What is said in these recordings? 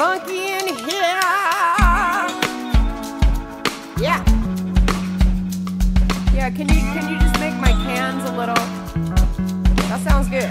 funky in here. Yeah. Yeah, can you can you just make my cans a little? That sounds good.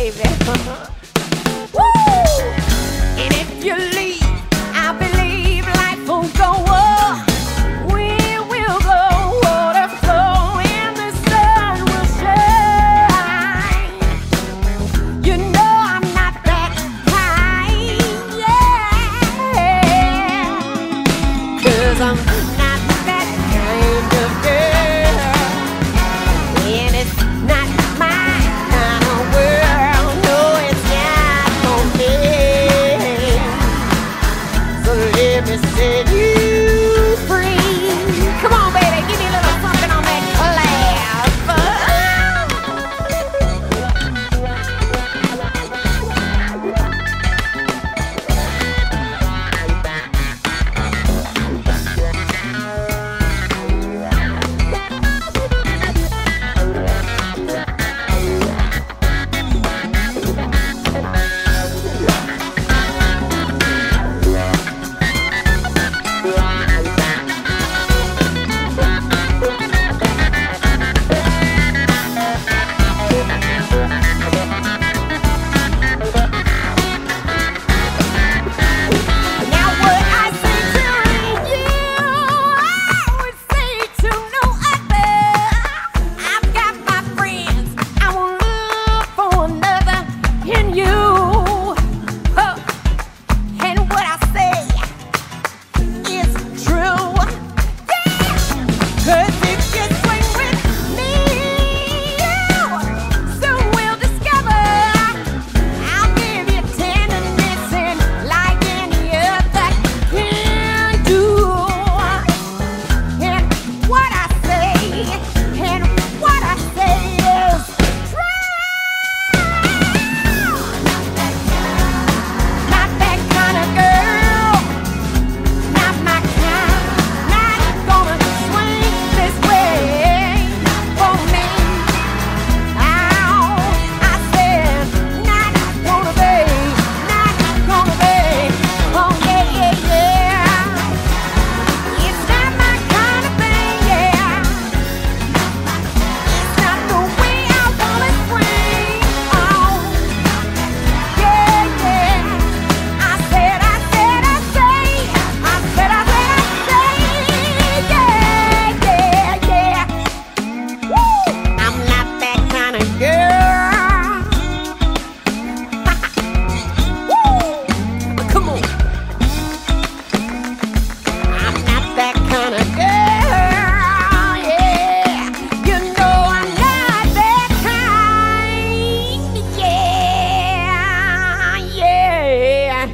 baby. Woo! And if you leave. Yeah. Woo. Come on. I'm not that kind of girl. Yeah. You know I'm not that kind. Yeah. Yeah.